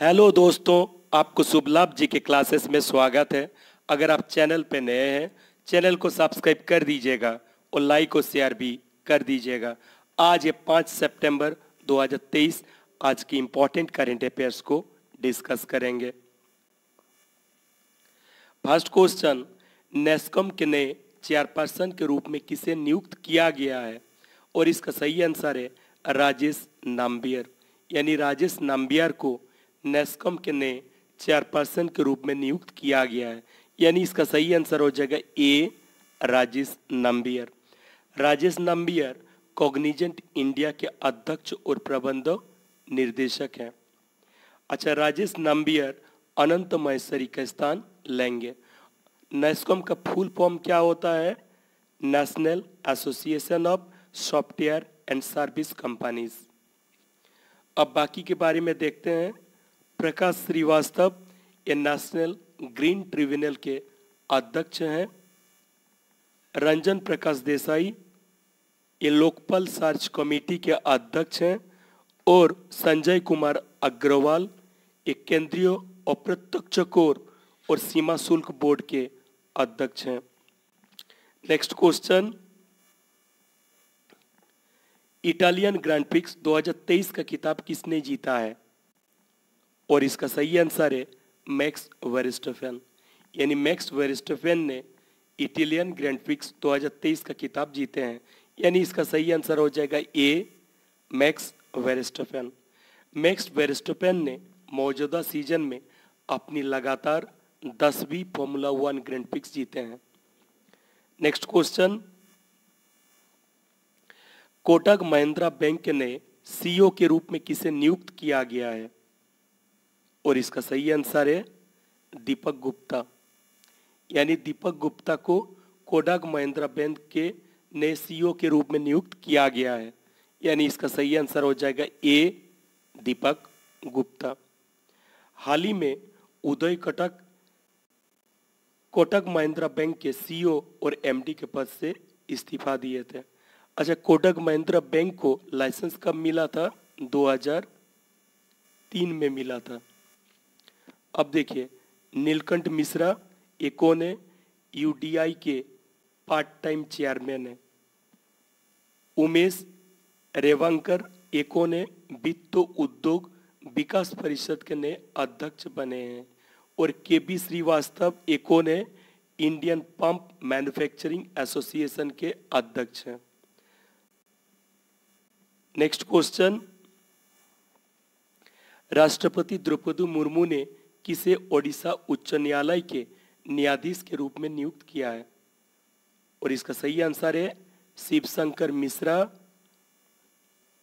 Hello दोस्तों, आपको शुभ लाभ जी के क्लासेस में स्वागत है। अगर आप चैनल पे नए हैं चैनल को सब्सक्राइब कर दीजिएगा और लाइक और शेयर भी कर दीजिएगा। आज ये 5 सितंबर 2023 आज की इंपॉर्टेंट करेंट अफेयर्स को डिस्कस करेंगे। फ़र्स्ट क्वेश्चन नेस्कम के नए चेयरपर्सन के रूप में किसे नियुक्त किया गया है? और इसका सही आंसर है राजेश नाम्बियर। यानी राजेश नाम्बियर को नेस्कम के नए चेयरपर्सन के रूप में नियुक्त किया गया है। यानी इसका सही आंसर हो जाएगा A, Rajesh Nambiar. Rajesh Nambiar Cognizant India के अध्यक्ष और प्रबंध निर्देशक हैं। अच्छा राजेश नाम्बियर अनंत महेश्वरी का स्थान लेंगे। नेस्कॉम का फुल फॉर्म क्या होता है? National Association of Software and Service Companies अब बाकी के बारे में देखते हैं। प्रकाश श्रीवास्तव ये नेशनल ग्रीन ट्रिब्यूनल के अध्यक्ष हैं। रंजन प्रकाश देसाई ये लोकपाल सर्च कमेटी के अध्यक्ष हैं और संजय कुमार अग्रवाल ये केंद्रीय अप्रत्यक्ष कोर और सीमा शुल्क बोर्ड के अध्यक्ष हैं। Next question Italian Grand Prix 2023 का किताब किसने जीता है? और इसका सही आंसर है मैक्स वेरिस्टोफेन। यानी मैक्स वेरिस्टोफेन ने इटालियन ग्रैंड प्रिक्स 2023 का किताब जीते हैं। यानी इसका सही आंसर हो जाएगा ए, मैक्स वेरिस्टोफेन। मैक्स वेरिस्टोफेन ने मौजूदा सीज़न में अपनी लगातार दसवीं फॉर्मूला वन ग्रैंड प्रिक्स जीते हैं। Next question Kotak Mahindra bank ने सीईओ के रूप में किसे नियुक्त किया गया है? और इसका सही आंसर है दीपक गुप्ता। यानी दीपक गुप्ता को कोडक महिंद्रा बैंक के नए सीईओ के रूप में नियुक्त किया गया है। यानी इसका सही आंसर हो जाएगा ए, दीपक गुप्ता। हाल ही में उदय कटक, कोटक महिंद्रा बैंक के सीईओ और एमडी के पद से इस्तीफा दिए थे। अच्छा कोटक महिंद्रा बैंक को लाइसेंस कब मिला था? 2003 में मिला था। अब देखिए, नीलकंठ मिश्रा, ये कौन है? यूडीआई के पार्ट टाइम चेयरमैन है। उमेश रेवांकर, ये कौन है? वित्त उद्योग विकास परिषद के नए अध्यक्ष बने हैं। और के बी श्रीवास्तव, ये कौन है? इंडियन पंप मैन्युफैक्चरिंग एसोसिएशन के अध्यक्ष हैं। नेक्स्ट क्वेश्चन राष्ट्रपति द्रौपदी मुर्मू ने किसे ओडिशा उच्च न्यायालय के न्यायाधीश के रूप में नियुक्त किया है? और इसका सही आंसर है शिवशंकर मिश्रा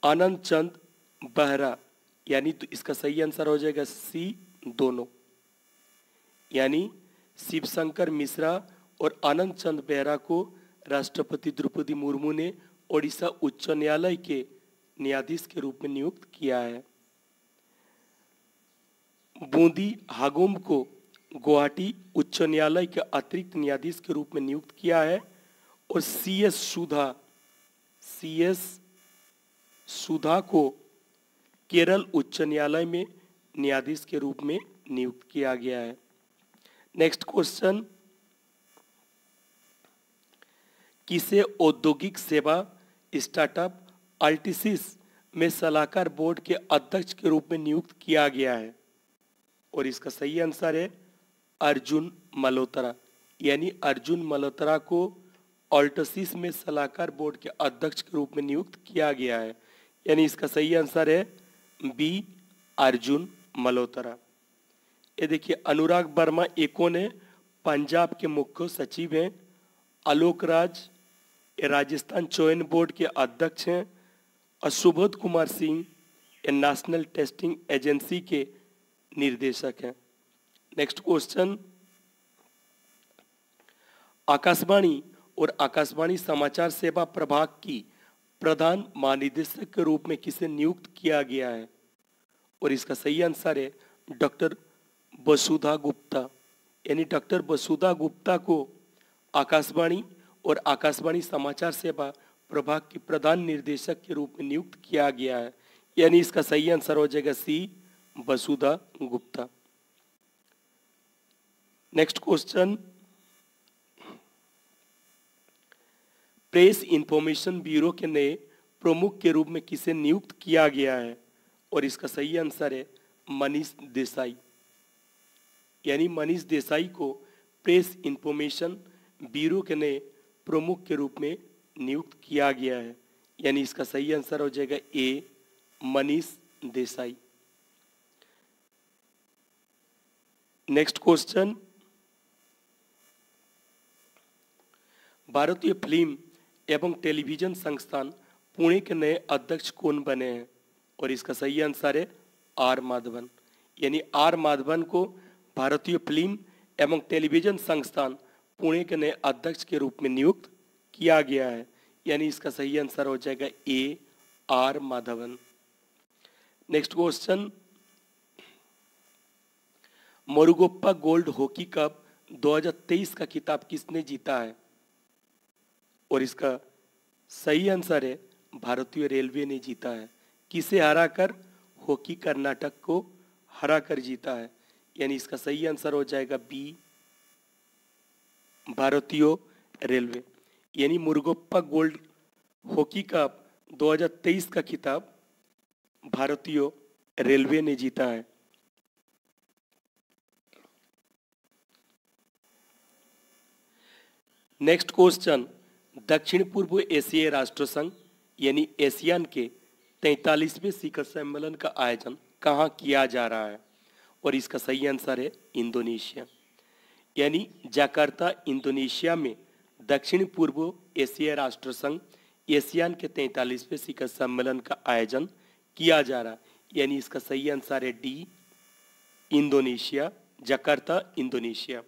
आनंद चंद बहरा। यानी तो इसका सही आंसर हो जाएगा सी, दोनों। यानी शिवशंकर मिश्रा और आनंद चंद बेहरा को राष्ट्रपति द्रौपदी मुर्मू ने ओडिशा उच्च न्यायालय के न्यायाधीश के रूप में नियुक्त किया है। बूंदी हागुम को गुवाहाटी उच्च न्यायालय के अतिरिक्त न्यायाधीश के रूप में नियुक्त किया है और सी एस सुधा, सी एस सुधा को केरल उच्च न्यायालय में न्यायाधीश के रूप में नियुक्त किया गया है। नेक्स्ट क्वेश्चन, किसे औद्योगिक सेवा स्टार्टअप अल्टिसिस में सलाहकार बोर्ड के अध्यक्ष के रूप में नियुक्त किया गया है। और इसका सही आंसर है अर्जुन मल्होत्रा। यानी अर्जुन मल्होत्रा को ऑल्टसिस में सलाहकार बोर्ड के अध्यक्ष के रूप में नियुक्त किया गया है। यानी इसका सही आंसर है बी, अर्जुन मल्होत्रा। ये देखिए, अनुराग वर्मा एको ने पंजाब के मुख्य सचिव हैं। आलोक राज राजस्थान चयन बोर्ड के अध्यक्ष हैं। और सुबोध कुमार सिंह ये नेशनल टेस्टिंग एजेंसी के निर्देशक हैं। Next question. आकाशवाणी और आकाशवाणी समाचार सेवा प्रभाग की प्रधान महानिदेशक के रूप में किसे नियुक्त किया गया है? और इसका सही आंसर है डॉक्टर वसुधा गुप्ता। यानी डॉक्टर वसुधा गुप्ता को आकाशवाणी और आकाशवाणी समाचार सेवा प्रभाग की प्रधान निर्देशक के रूप में नियुक्त किया गया है। यानी इसका सही आंसर हो जाएगा C, Vasudha Gupta. Next question Press Information Bureau के नए प्रमुख के रूप में किसे नियुक्त किया गया है? और इसका सही आंसर है मनीष देसाई। यानी मनीष देसाई को प्रेस इंफॉर्मेशन ब्यूरो के नए प्रमुख के रूप में नियुक्त किया गया है। यानी इसका सही आंसर हो जाएगा A, Manish Desai. Next question भारतीय फ़िल्म एवं टेलीविज़न संस्थान पुणे के नए अध्यक्ष कौन बने हैं? और इसका सही आंसर है आर माधवन। यानी आर माधवन को भारतीय फ़िल्म एवं टेलीविज़न संस्थान पुणे के नए अध्यक्ष के रूप में नियुक्त किया गया है। यानी इसका सही आंसर हो जाएगा A R Madhavan. Next question Murugappa gold hockey cup 2023 का खिताब किसने जीता है? और इसका सही आंसर है, भारतीय रेलवे ने जीता है। किसे हराकर? हॉकी कर्नाटक को हराकर जीता है। यानी इसका सही आंसर हो जाएगा बी, भारतीय रेलवे। यानी मुर्गोप्पा गोल्ड हॉकी कप 2023 का खिताब भारतीय रेलवे ने जीता है। नेक्स्ट क्वेश्चन दक्षिण पूर्व एशियाई राष्ट्र संघ यानी एशियान के तैतालीसवें शिखर सम्मेलन का आयोजन कहाँ किया जा रहा है? और इसका सही आंसर है इंडोनेशिया। यानी जाकार्ता, इंडोनेशिया में दक्षिण पूर्व एशिया राष्ट्र संघ, एशियान के तैतालीसवें शिखर सम्मेलन का आयोजन किया जा रहा है। यानी इसका सही आंसर है डी, इंडोनेशिया, जकार्ता, इंडोनेशिया।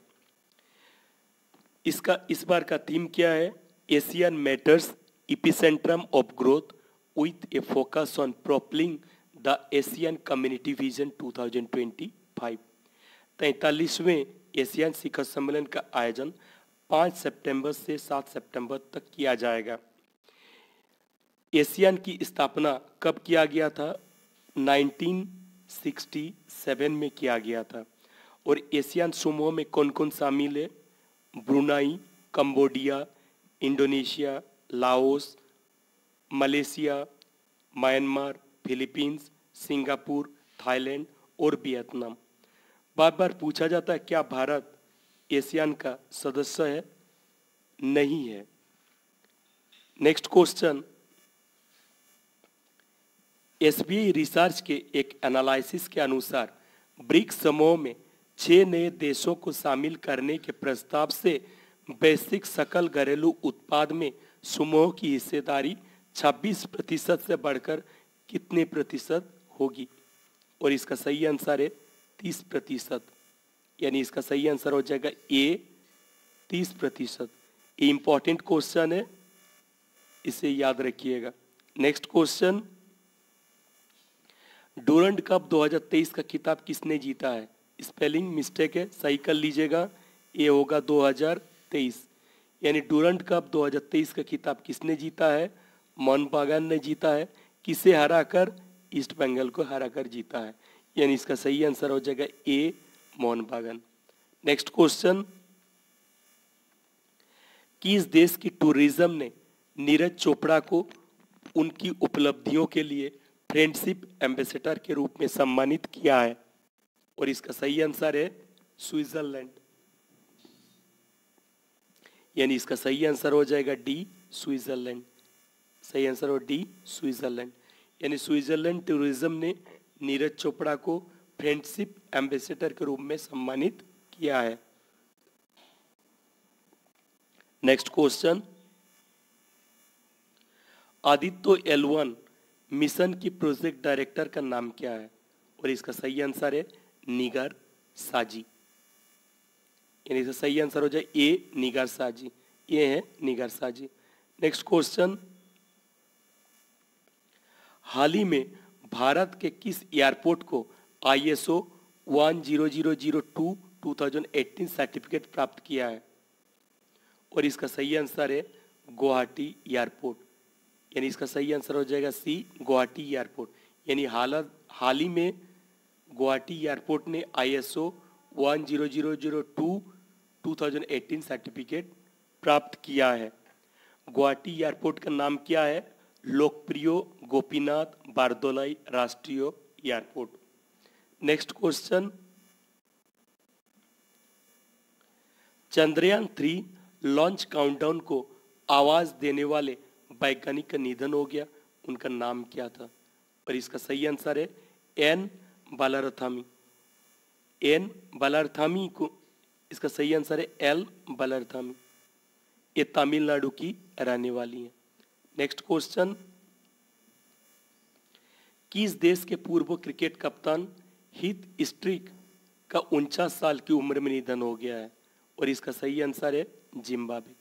इसका, इस बार का थीम क्या है? ASEAN matters, epicentrum of growth with a focus on propelling the ASEAN community vision 2025 तैतालीसवें एशियन शिखर सम्मेलन का आयोजन 5 सितंबर से 7 सितंबर तक किया जाएगा। एशियन की स्थापना कब किया गया था? 1967 में किया गया था। और एशियन समूह में कौन कौन शामिल है? Brunei, Cambodia, Indonesia, Laos, Malaysia, Myanmar, Philippines, Singapore, Thailand और वियतनाम। बार बार पूछा जाता है, क्या भारत एशियन का सदस्य है, नहीं है। नेक्स्ट क्वेश्चन एसबीआई रिसर्च के एक एनालिसिस के अनुसार ब्रिक्स समूह में छह नए देशों को शामिल करने के प्रस्ताव से वैश्विक सकल घरेलू उत्पाद में समूह की हिस्सेदारी 26 प्रतिशत से बढ़कर कितने प्रतिशत होगी? और इसका सही आंसर है 30 प्रतिशत। यानी इसका सही आंसर हो जाएगा ए 30 प्रतिशत। ये इंपॉर्टेंट क्वेश्चन है, इसे याद रखिएगा। नेक्स्ट क्वेश्चन डोरंड कप 2023 का खिताब किसने जीता है? स्पेलिंग मिस्टेक है, सही कर लीजिएगा। ये होगा 2023 यानी डूरंट कप 2023 का खिताब किसने जीता है? मोहन बागान ने जीता है। किसे हराकर? ईस्ट बंगाल को हराकर जीता है। यानी इसका सही आंसर हो जाएगा ए मोहन बागान। नेक्स्ट क्वेश्चन किस देश की टूरिज़्म ने नीरज चोपड़ा को उनकी उपलब्धियों के लिए फ्रेंडशिप एम्बेसडर के रूप में सम्मानित किया है? और इसका सही आंसर है स्विट्जरलैंड यानी इसका सही आंसर हो जाएगा डी स्विट्जरलैंड सही आंसर हो डी स्विट्जरलैंड यानी स्विट्जरलैंड टूरिज़्म ने नीरज चोपड़ा को फ्रेंडशिप एम्बेसडर के रूप में सम्मानित किया है। Next question Aditya L one mission की प्रोजेक्ट डायरेक्टर का नाम क्या है? और इसका सही आंसर है निगर साजी। यानी इसका सही आंसर हो जाए ए, निगर साजी। ये है निगर साजी। नेक्स्ट क्वेश्चन हाल ही में भारत के किस एयरपोर्ट को आईएसओ 10002 2018 सर्टिफिकेट प्राप्त किया है। और इसका सही आंसर है गुवाहाटी एयरपोर्ट। यानी इसका सही आंसर हो जाएगा सी गुवाहाटी एयरपोर्ट। यानी हालत, हाल ही में गुवाहाटी एयरपोर्ट ने I S O one zero zero zero two two thousand eighteen certificate प्राप्त किया है। गुवाहाटी एयरपोर्ट का नाम क्या है? लोकप्रिय गोपीनाथ बारदोलाई राष्ट्रीय airport. Next question Chandrayaan three launch countdown को आवाज़ देने वाले वैज्ञानिक का निधन हो गया। उनका नाम क्या था? और इसका सही आंसर है एन बालारथामी। एन बालारथामी को इसका सही आंसर है एल बालारथामी। ये तमिलनाडु की रहने वाली है। नेक्स्ट क्वेश्चन किस देश के पूर्व क्रिकेट कप्तान हित स्ट्रिक का उनचास साल की उम्र में निधन हो गया है और इसका सही आंसर है जिम्बाबे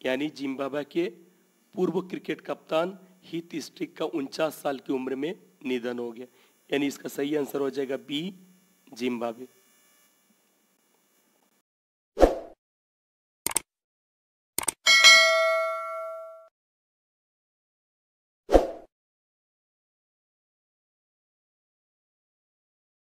यानी जिम्बाबे के पूर्व क्रिकेट कप्तान हित स्ट्रिक का उनचास साल की उम्र में निधन हो गया। यानी इसका सही आंसर हो जाएगा बी जिम्बाबे